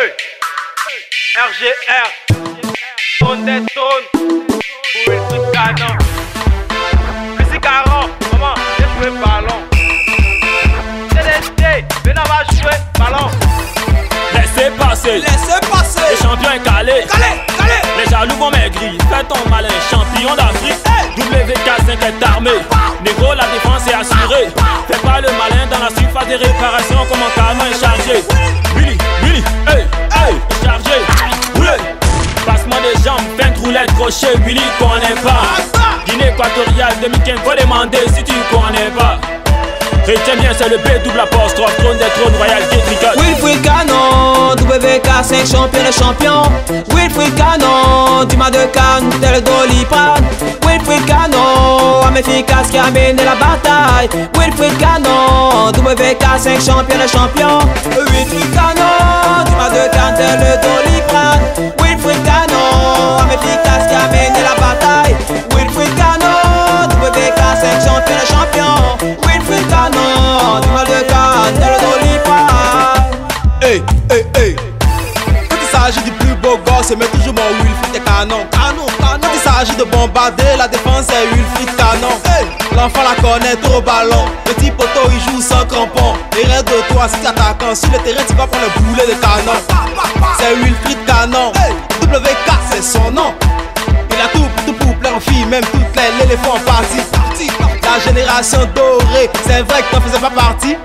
Hey. RGR, trône des trônes, pour le truc canon. Musique Caron, maman, j'ai joué ballon. CDT, Bena va jouer ballon. Laissez passer, Laissez passer. les champions est calé. Calé, calé. Les jaloux vont maigrir, fais ton malin, champion d'Afrique. WK5 est armé, négro la défense est assurée. Fais pas le malin dans la surface des réparations comme un est chargé. Willy, Willy, crochet, Willy connaît pas. Guinée équatoriale, 2015, faut demander si tu connais pas. Retiens bien, c'est le B double apostrophe, trône des trônes royal, Getrigot. Wilfried Canon, WK5 champion de champion. Wilfried Canon, du mas de Cannes, tel Doliprane. Wilfried Canon, homme efficace qui a mené la bataille. Wilfried Canon, WK5 champion de champion. Wilfried Canon, du mas de Cannes, tel Doliprane. Gosse, mais toujours mon Wilfried canon. Canon, canon. Quand il s'agit de bombarder, la défense est Wilfried canon. Hey, l'enfant la connaît trop ballon. Petit poteau, il joue sans crampon. Et reste de toi, si attaquant, sur le terrain, tu vas prendre le boulet de canon. C'est Wilfried canon. WK, c'est son nom. Il a tout, tout pour plaire aux filles, même toutes les l'éléphant en partie. La génération dorée, c'est vrai que t'en faisais pas partie.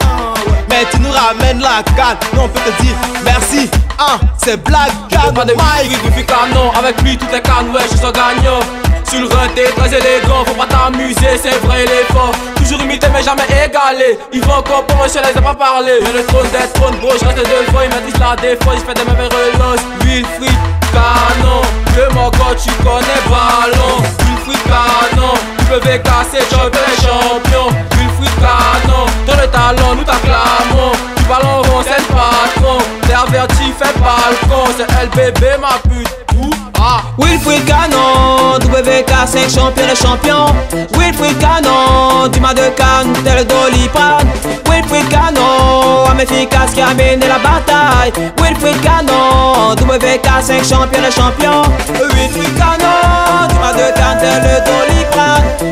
Tu nous on peut te dire merci. Hein, c'est Black Can Pas de Mike. Wilfried canon Avec lui tout est canne, ouais je suis gagnant. Sur le run t'es très élégant Faut pas t'amuser, c'est vrai il est fort. Toujours imité mais jamais égalé. Il va encore pour moi je les ai pas parlé. Mais le trône des trônes bro je reste devant Il maîtrise la défense, il fait des mauvais relances. Wilfried canon Le mogo tu connais ballon Wilfried canon WK c'est champion des champions C'est LBB ma pute ah Wilfried Canon, WK5 champion de champion. Wilfried Canon, du mas de Cannes, tel Doliprane. Wilfried Canon, homme efficace qui a mené la bataille. Wilfried Canon, WK5 champion de champion. Wilfried Canon, du mas de Cannes, tel Doliprane.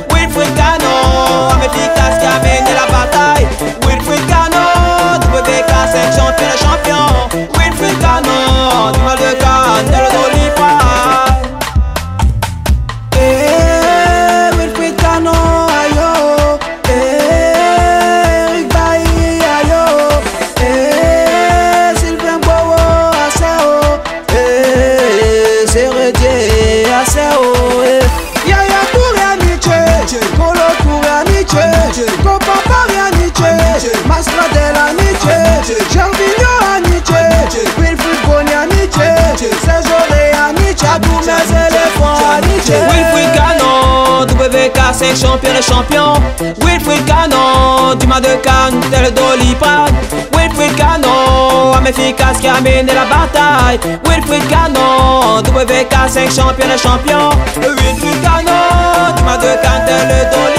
Wilfried Canon, WK5 champion et champion Wilfried Canon, Dumas de Cannes, tel Doliprane Wilfried Canon, homme efficace qui a mené la bataille Wilfried Canon, WK5 champion et champion Wilfried Canon, Dumas de Cannes, tel Doliprane